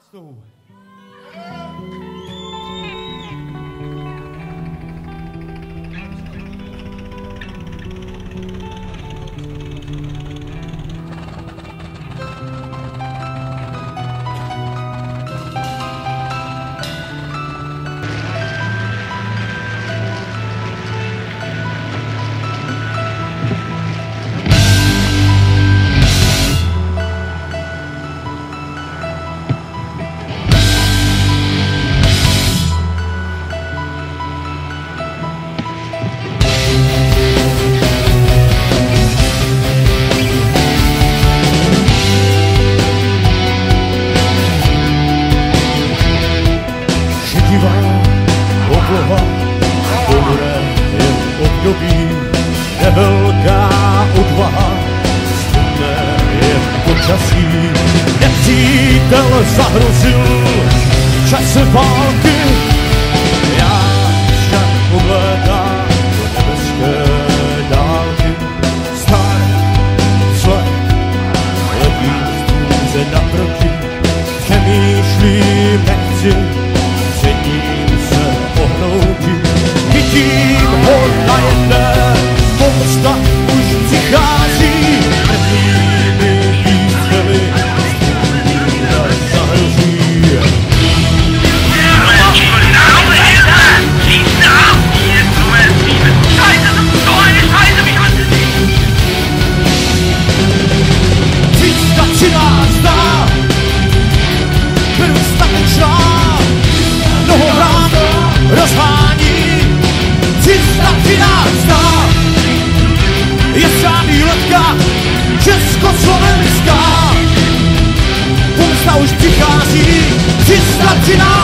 Pentecostal počasí. Nepřítel zahrozil v čase války, já však uhledám do nebeské dálky. Star, slek, levý, naproti, přemýšlím, nechci,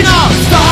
Enough! Stop!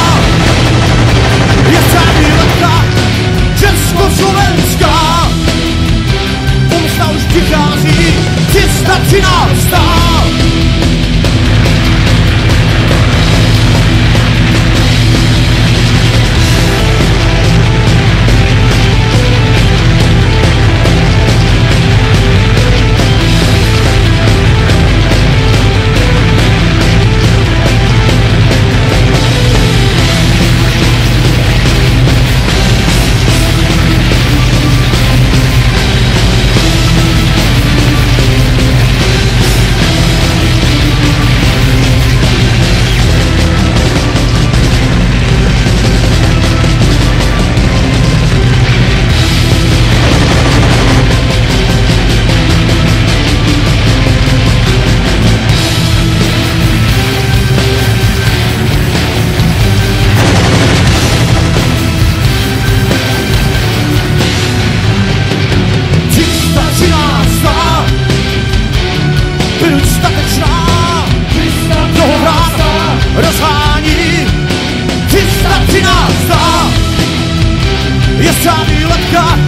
60. letka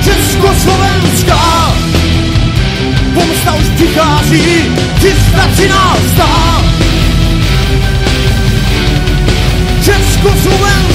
Československa Pomsta už přichází 313. Československa